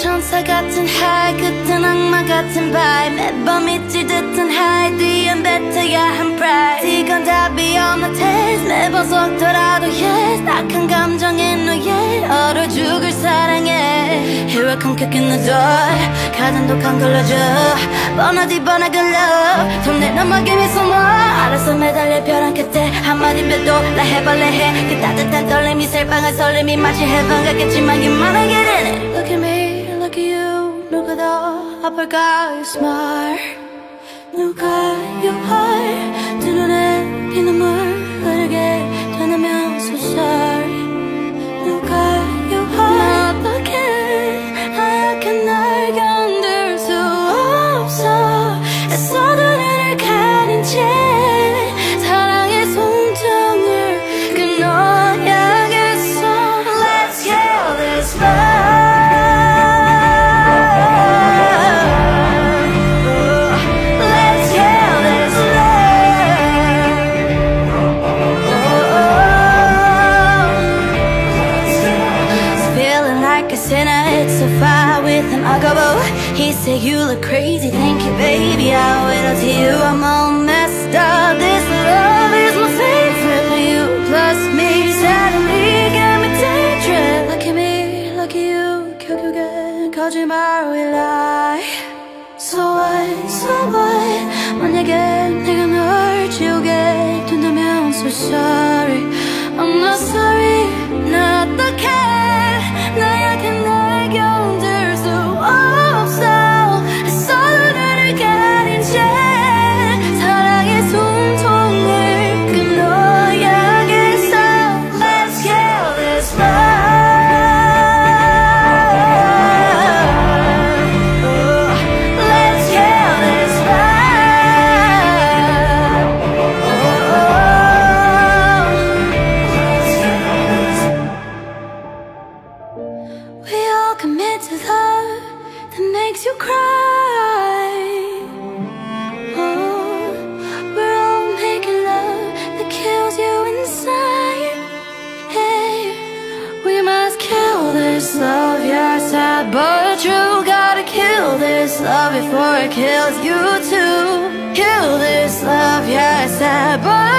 천사 같은 하이 끝은 악마 같은 바이. 매번 믿지 듯한 하이 뒤엔 뱉어야 한 pride. 이건 답이 없는 test 매번 속더라도 yes. 딱한 감정에 너의 얼어 죽을 사랑해 해외 컴격인 너도 가장 독한 걸러줘. 뻔하디 뻔한 걸러 돈내 넘어게 미소 뭐 알아서 매달려 벼랑 끝에 한마디 뱉도 나 해발래 해 그 따뜻한 떨림이 셀방한 설렘이 마치 해방 같겠지만 you wanna Look at me look at you. 누가 더 아플까 you smart 누가 you hard 두 눈에 피눈물 like a sinner, it's so far with an ugabo He said you look crazy, thank you baby I wait till you, I'm all messed up This love is my favorite You plus me, suddenly got me dangerous Look at me, look at you 결국엔 거짓말 we lie So what, so what 만약에 내가 널 지우게 된다면 so sorry I'm not sorry We all commit to love that makes you cry. Oh, we're all making love that kills you inside. Hey, we must kill this love, yeah, sad but true Gotta kill this love before it kills you too. Kill this love, yeah, sad but